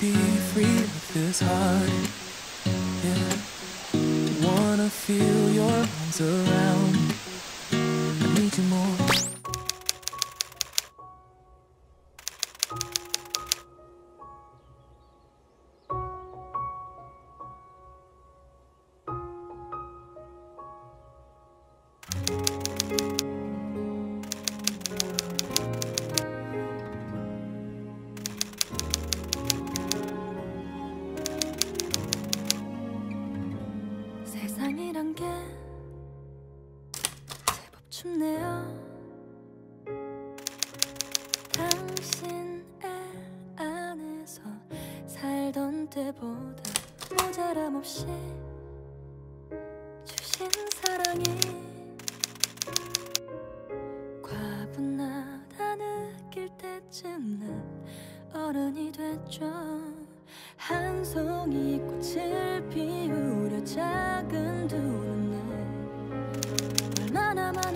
be free of this heart. Yeah, wanna feel your arms around. 세상이란 게 제법 춥네요. 당신의 안에서 살던 때보다 모자람 없이 주신 사랑이 과분하다 느낄 때쯤 난 어른이 됐죠. 한 송이 꽃을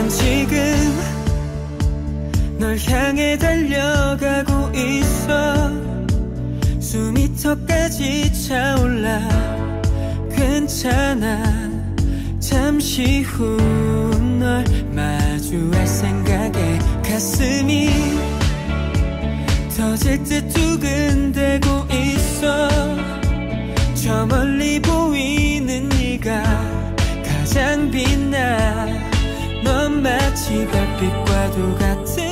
난 지금 널 향해 달려가고 있어. 수미터까지 차올라. 괜찮아. 잠시 후 널 마주할 생각에 가슴이 터질 듯 두근대고 있어. 저 멀리 보이는 네가 가장 빛나 넌 마치 별빛과도 같은